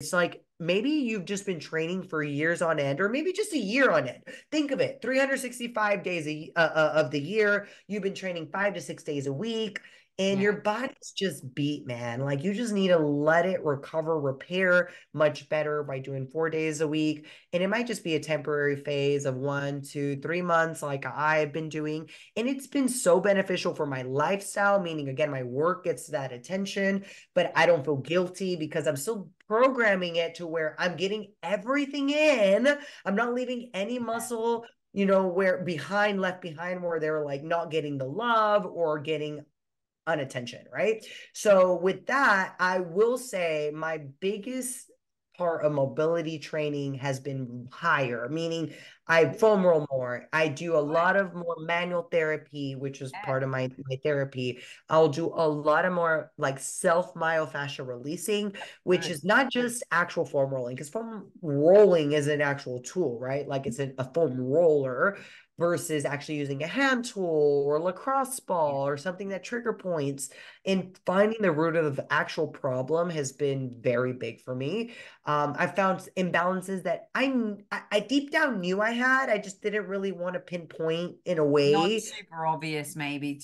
it's like maybe you've just been training for years on end or maybe just a year on end. Think of it 365 days a, uh, uh, of the year. You've been training five to six days a week and yeah. your body's just beat man. Like you just need to let it recover repair much better by doing four days a week. And it might just be a temporary phase of one two three months like i've been doing. And it's been so beneficial for my lifestyle meaning again my work gets that attention but i don't feel guilty because i'm still programming it to where i'm getting everything in. I'm not leaving any muscle you know where behind left behind where they're like not getting the love or getting unattention, right? So with that, I will say my biggest part of mobility training has been higher, meaning I foam roll more. I do a lot of more manual therapy, which is part of my, my therapy. I'll do a lot of more like self myofascial releasing, which is not just actual foam rolling, because foam rolling is an actual tool, right? Like it's a, a foam roller versus actually using a hand tool or a lacrosse ball or something that trigger points and finding the root of the actual problem has been very big for me. Um, i found imbalances that I, I deep down knew i had i just didn't really want to pinpoint in a way not super obvious maybe